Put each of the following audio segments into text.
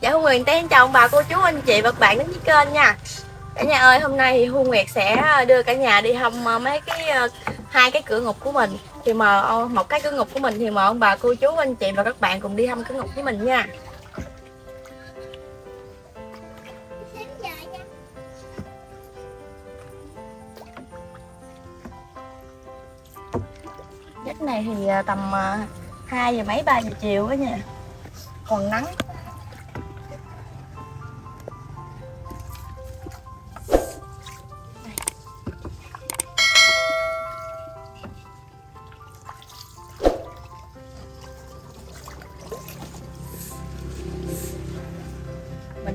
Dạ Hương Nguyệt Tên chào ông bà, cô chú, anh chị và các bạn đến với kênh nha. Cả nhà ơi, hôm nay thì Hương Nguyệt sẽ đưa cả nhà đi thăm mấy cái ờ, hai cái cửa ngục của mình. Thì mà ờ, một cái cửa ngục của mình thì mời ông bà, cô chú, anh chị và các bạn cùng đi thăm cửa ngục với mình nha. Giấc này thì ờ, tầm 2 giờ mấy 3 giờ chiều á nha. Còn nắng.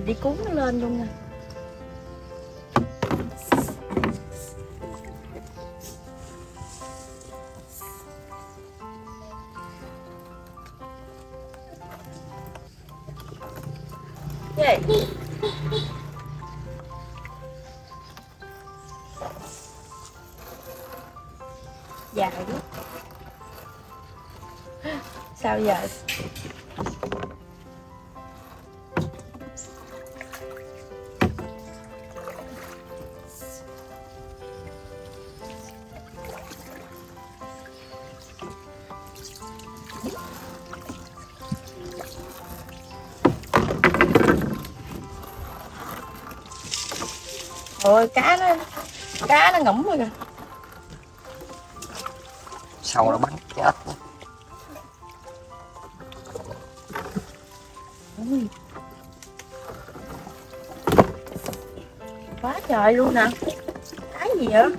Mình đi cuốn nó lên luôn nè. Vậy. Dài quá. Sao giờ Ôi cá nó cá nó ngủm rồi kìa. Sau nó bắn chết. Ui. quá trời luôn nè. Cái gì vậy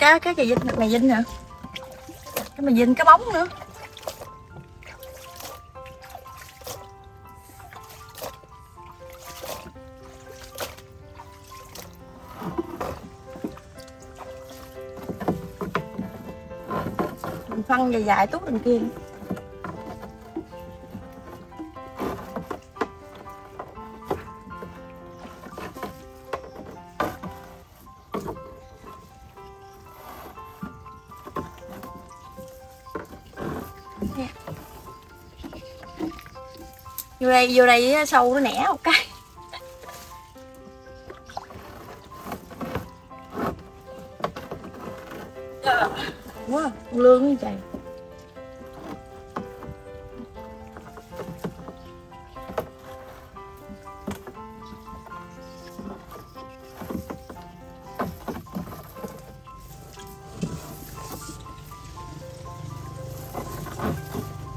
cá cái gì dinh này dinh hả? Cái mà dinh cái bóng nữa. Phân dài dài tuốt đằng kia. Vô đây vô đây sâu nó nẻ một cái. Quá, lương như trời.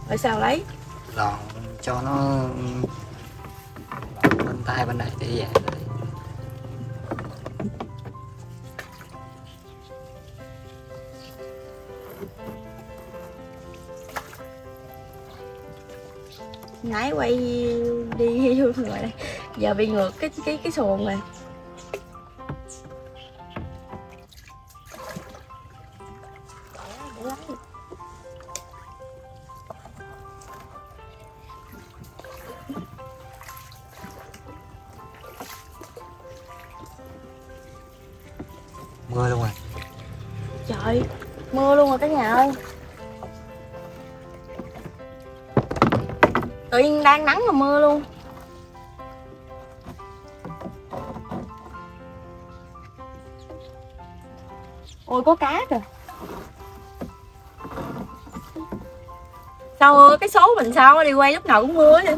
Rồi sao lấy? Lòn cho nó ừ, bên tay bên này để dạng nãy quay đi vô ngoài đây. Giờ bị ngược cái cái cái xuồng này trời, mưa luôn rồi cả nhà ơi. Tự nhiên đang nắng mà mưa luôn. Ôi, có cá kìa. Sao cái số mình sao đi quay lúc nào cũng mưa vậy?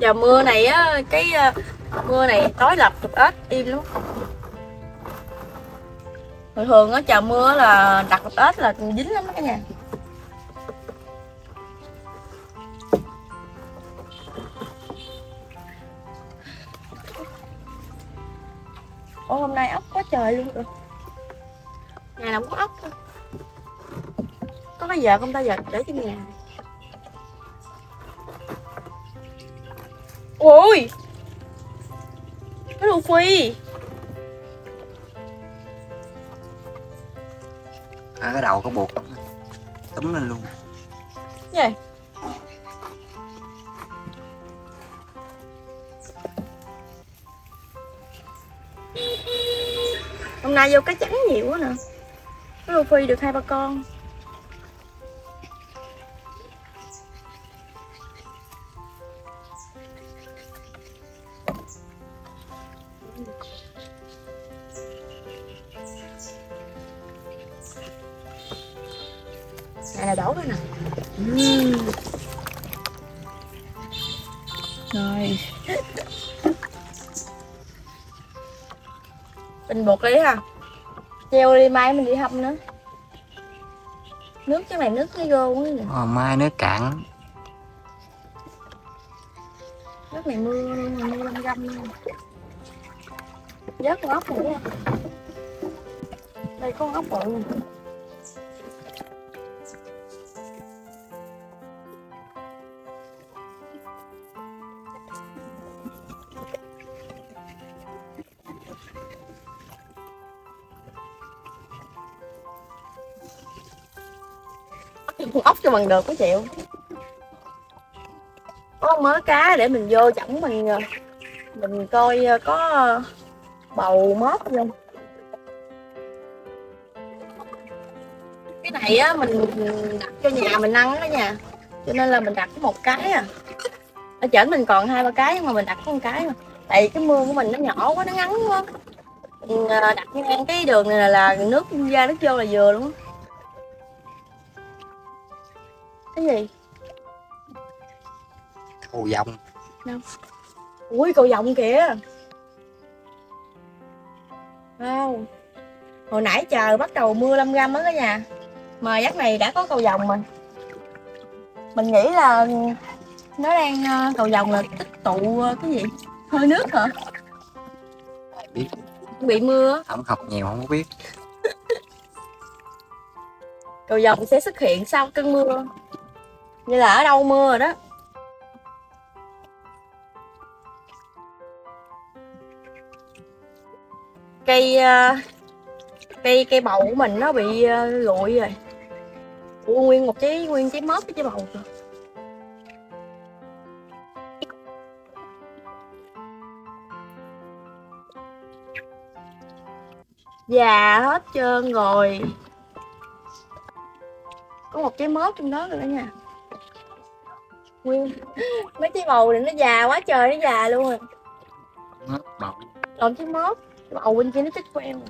giờ mưa này á, cái ờ, mưa này tối lập chụp ếch im lắm. Thường thường á, trời mưa là đặt chụp ếch là dính lắm cả nhà. Ô hôm nay ốc quá trời luôn rồi Ngày nào cũng có ốc. Thôi Có bao giờ không ta? Giờ để cho nhà. Ôi! Cái đồ phi à, cái đầu có buộc lắm. Túm lên luôn. Gì hôm nay vô cá trắng nhiều quá nè. Cái đồ phi được hai ba con rồi. Mình bột đi ha. Treo đi mai mình đi hâm nữa. Nước cái này nước nó vô quá vậy. ờ, mai nước cạn. Nước này mưa mưa lâm găm luôn vớt con ốc nữa đây con ốc bự cho bằng được có chịu có mớ cá để mình vô chẳng mình ờ, mình coi ờ, có bầu mót không? Cái này á mình đặt cho nhà mình ăn đó nha. Cho nên là mình đặt có một cái à. Ở trển mình còn hai ba cái nhưng mà mình đặt có một cái mà. Tại vì cái mương của mình nó nhỏ quá nó ngắn quá. Mình ờ, đặt ngang cái đường này là, là nước ra nước vô là vừa luôn cái gì? Cầu vồng. Ui cầu vồng kìa. Wow hồi nãy chờ bắt đầu mưa lâm râm á cả nhà. Mà giấc này đã có cầu vồng rồi. Mình nghĩ là nó đang ờ, cầu vồng là tích tụ ờ, cái gì? Hơi nước hả? Biết. Bị mưa không học nhiều không có biết. Cầu vồng sẽ xuất hiện sau cơn mưa như là ở đâu mưa rồi đó. Cây ờ, cây cây bầu của mình nó bị ờ, lụi rồi. Ủa, nguyên một trái nguyên trái mớp cái trái bầu rồi già hết trơn rồi. Có một trái mớp trong đó rồi đó nha nguyên mấy trái bầu này nó già quá trời nó già luôn rồi. Lộn trái mớp bầu bên kia nó chết quen rồi.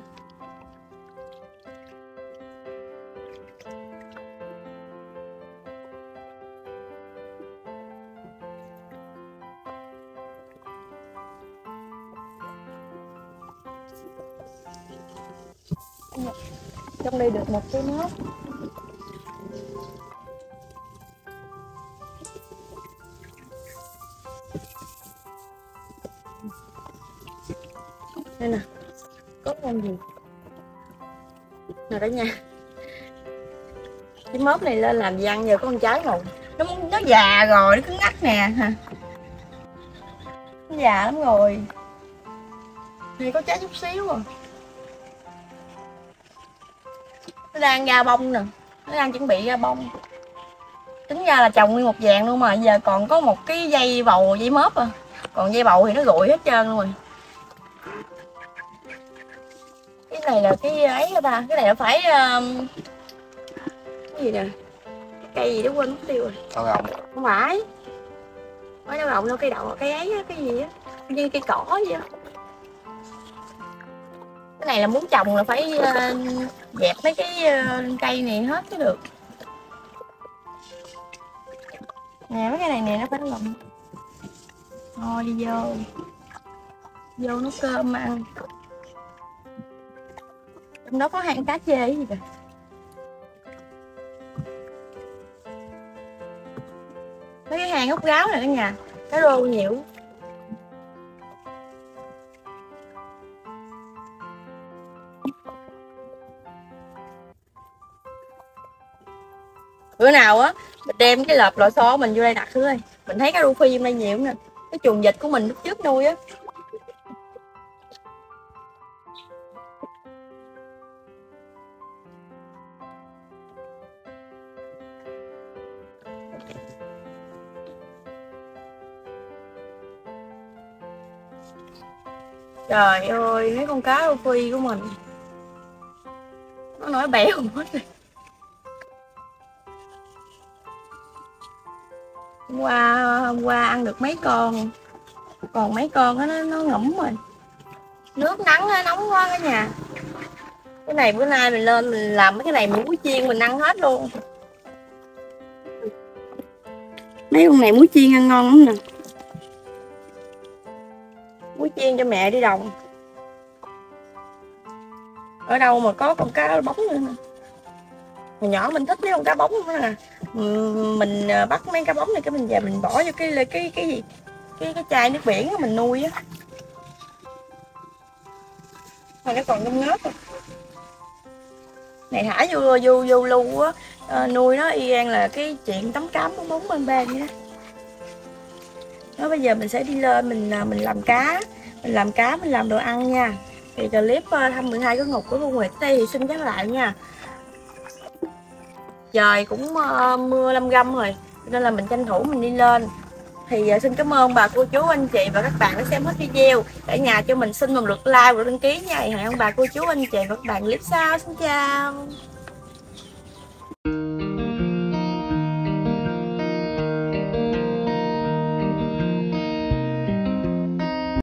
Trong đây được một cái mớp đây nè. Có con gì? Nè đó nha cái mớp này lên làm văn giờ có con trái rồi. Nó nó già rồi, nó cứ ngắt nè. Hả? Nó già lắm rồi. Này, có trái chút xíu rồi nó đang ra bông nè. Nó đang chuẩn bị ra bông. Tính ra là trồng nguyên một vàng luôn mà. Giờ còn có một cái dây bầu, dây mớp à. Còn dây bầu thì nó rụi hết trơn luôn rồi. Này là cái ấy hả ta? Cái này là phải um, cái gì nè? Cây gì đó quên mất tiêu rồi. Cầu vồng không phải. Có dao động đâu cây đậu cây ấy á, cái gì á? Như cây cỏ vậy á. Cái này là muốn trồng là phải ờ, dẹp mấy cái ờ, cây này hết mới được. Nè mấy cái này nè nó phải lụm thôi đi vô. Vô nấu cơm ăn trong đó có hang cá chê gì kìa. Mấy cái hàng ốc gáo này cả nhà cái rô nhiều. Bữa nào á, mình đem cái lợp lò xo mình vô đây đặt thử ơi. Mình thấy cái rô phi đây nhiều nè. Cái chuồng vịt của mình lúc trước nuôi á trời ơi mấy con cá rufi của mình. Nó nói bẻo hết rồi hôm qua hôm qua ăn được mấy con? Còn mấy con đó, nó nó ngủm rồi. Nước nắng nó nóng quá cả nhà. Cái này bữa nay mình lên mình làm mấy cái này muối chiên mình ăn hết luôn. Mấy con này muối chiên ăn ngon lắm nè muối chiên cho mẹ đi đồng. Ở đâu mà có con cá bóng nữa nè. Hồi nhỏ mình thích mấy con cá bóng nữa nè à. mình à, bắt mấy cá bóng này cái mình về mình bỏ vô cái cái cái gì? Cái cái chai nước biển đó mình nuôi á. Mà nó còn ngâm ngớt rồi à. này thả vô vô vô lưu á. Ờ, nuôi nó y an là cái chuyện tắm cám bóng bóng bên bên vậy đó nó bây giờ mình sẽ đi lên, mình à, mình làm cá. Mình làm cá, mình làm đồ ăn nha. Thì clip ờ, thăm 12 cái ngục của Thu Nguyệt đây thì xin nhắc lại nha. Trời cũng ờ, mưa lâm găm rồi nên là mình tranh thủ mình đi lên. Thì ờ, xin cảm ơn bà, cô chú, anh chị và các bạn đã xem hết video. Cả nhà cho mình xin một lượt like và đăng ký nha. Hẹn ông bà, cô chú, anh chị và các bạn clip sau. Xin chào.